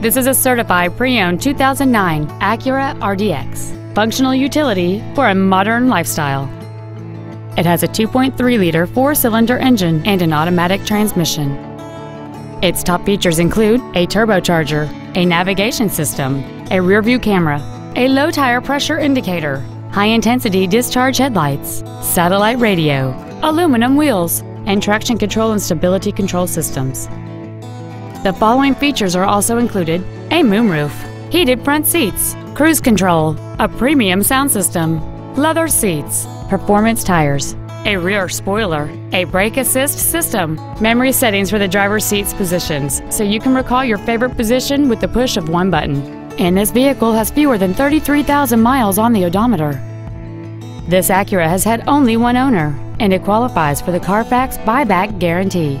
This is a certified pre-owned 2009 Acura RDX. Functional utility for a modern lifestyle. It has a 2.3-liter four-cylinder engine and an automatic transmission. Its top features include a turbocharger, a navigation system, a rear-view camera, a low tire pressure indicator, high-intensity discharge headlights, satellite radio, aluminum wheels, and traction control and stability control systems. The following features are also included a moonroof, heated front seats, cruise control, a premium sound system, leather seats, performance tires, a rear spoiler, a brake assist system, memory settings for the driver's seat's positions, so you can recall your favorite position with the push of one button. And this vehicle has fewer than 33,000 miles on the odometer. This Acura has had only one owner, and it qualifies for the Carfax buyback guarantee.